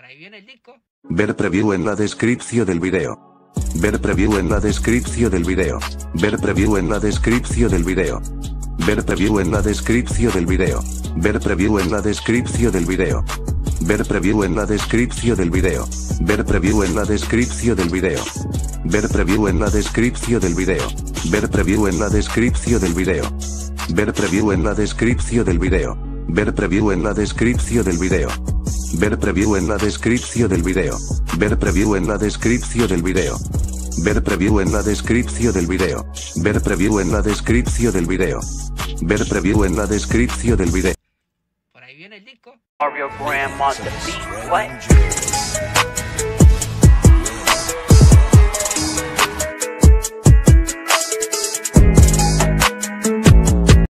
Por ahí viene el disco. Ver preview en la descripción del video. Ver preview en la descripción del video. Ver preview en la descripción del video. Ver preview en la descripción del video. Ver preview en la descripción del video. Ver preview en la descripción del video. Ver preview en la descripción del video. Ver preview en la descripción del video. Ver preview en la descripción del video. Ver preview en la descripción del video. Ver preview en la descripción del video. Ver preview en la descripción del video. Ver preview en la descripción del video. Ver preview en la descripción del video. Ver preview en la descripción del video. Ver preview en la descripción del video. Por ahí viene el disco. Mario beat. What?